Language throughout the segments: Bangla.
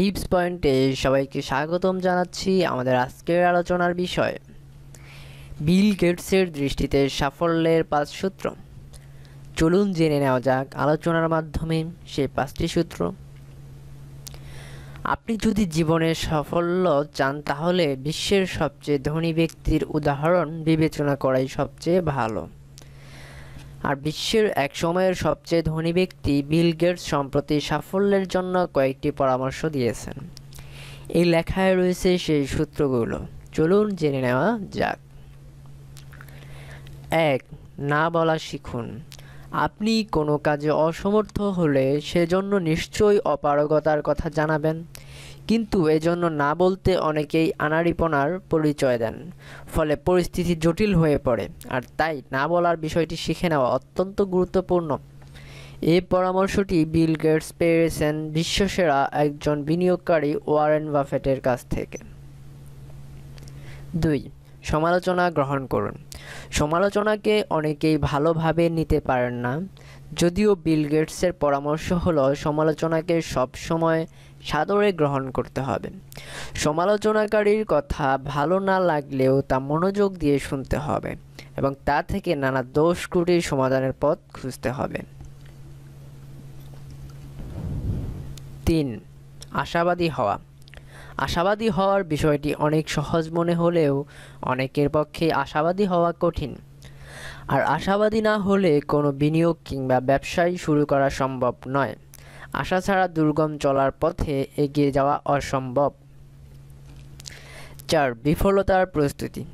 টিপস পয়েন্টে সবাইকে স্বাগতম জানাচ্ছি আমাদের আজকের আলোচনার বিষয়। বিল গেটসের দৃষ্টিতে সাফল্যের পাঁচ সূত্র। চলুন জেনে নেওয়া যাক আলোচনার মাধ্যমে সেই পাঁচটি সূত্র। আপনি যদি জীবনে সাফল্য চান, তাহলে বিশ্বের সবচেয়ে ধনী ব্যক্তির উদাহরণ বিবেচনা করাই সবচেয়ে ভালো। আর বিশ্বের এক সময়ের সবচেয়ে ধনী ব্যক্তি বিল গেটস সম্প্রতি সাফল্যের জন্য কয়েকটি পরামর্শ দিয়েছেন। এই লেখায় রয়েছে সেই সূত্রগুলো। চলুন জেনে নেওয়া যাক। এক, না বলা শিখুন। আপনি কোনো কাজে অসমর্থ হলে সেজন্য নিশ্চয়ই অপারগতার কথা জানাবেন। কিন্তু এজন্য না বলতে অনেকেই আনাড়িপনার পরিচয় দেন, ফলে পরিস্থিতি জটিল হয়ে পড়ে, আর তাই না বলার বিষয়টি শিখে নেওয়া অত্যন্ত গুরুত্বপূর্ণ। এই পরামর্শটি বিল গেটস পেয়েছেন বিশ্বসেরা একজন বিনিয়োগকারী ওয়ারেন বাফেটের কাছ থেকে। দুই সমালোচনা গ্রহণ করুন। সমালোচনাকে অনেকেই ভালোভাবে নিতে পারেন না। যদিও বিল গেটসের পরামর্শ হলো, সমালোচনাকে সবসময় সাদরে গ্রহণ করতে হবে। সমালোচনাকারীর কথা ভালো না লাগলেও তা মনোযোগ দিয়ে শুনতে হবে এবং তা থেকে নানা দোষ ত্রুটির সমাধানের পথ খুঁজতে হবে। তিন, আশাবাদী হওয়া। আশাবাদী হওয়ার বিষয়টি অনেক সহজ মনে হলেও অনেকের পক্ষে আশাবাদী হওয়া কঠিন। আর আশাবাদী না হলে কোনো বিনিয়োগ কিংবা ব্যবসায় শুরু করা সম্ভব নয়। আশা ছাড়া দুর্গম চলার পথে এগিয়ে যাওয়া অসম্ভব। চার, বিফলতার প্রস্তুতি।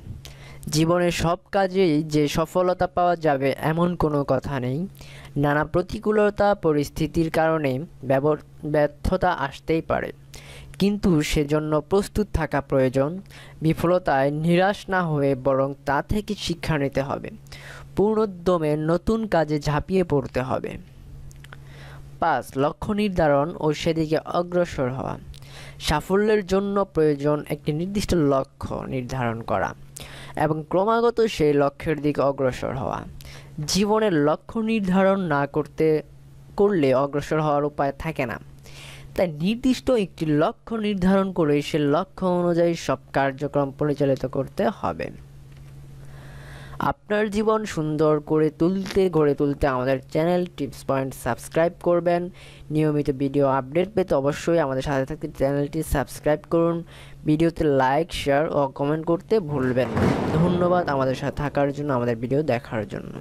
জীবনের সব কাজেই যে সফলতা পাওয়া যাবে এমন কোনো কথা নেই। নানা প্রতিকূলতা, পরিস্থিতির কারণে ব্যর্থতা আসতেই পারে। কিন্তু সেজন্য প্রস্তুত থাকা প্রয়োজন। বিফলতায় নিরাশ না হয়ে বরং তা থেকে শিক্ষা নিতে হবে। পূর্ণোদ্যমে নতুন কাজে ঝাঁপিয়ে পড়তে হবে। পাঁচ, লক্ষ্য নির্ধারণ ও সেদিকে অগ্রসর হওয়া। সাফল্যের জন্য প্রয়োজন একটি নির্দিষ্ট লক্ষ্য নির্ধারণ করা এবং ক্রমাগত সেই লক্ষ্যের দিকে অগ্রসর হওয়া। জীবনের লক্ষ্য নির্ধারণ না করতে, করলে অগ্রসর হওয়ার উপায় থাকে না। তাই নির্দিষ্ট একটি লক্ষ্য নির্ধারণ করে সে লক্ষ্য অনুযায়ী সব কার্যক্রম পরিচালিত করতে হবে। আপনার জীবন সুন্দর করে তুলতে, গড়ে তুলতে আমাদের চ্যানেল টিপস পয়েন্ট সাবস্ক্রাইব করবেন। নিয়মিত ভিডিও আপডেট পেতে অবশ্যই আমাদের সাথে থাকতে চ্যানেলটি সাবস্ক্রাইব করুন। ভিডিওতে লাইক, শেয়ার ও কমেন্ট করতে ভুলবেন ধন্যবাদ আমাদের সাথে থাকার জন্য, আমাদের ভিডিও দেখার জন্য।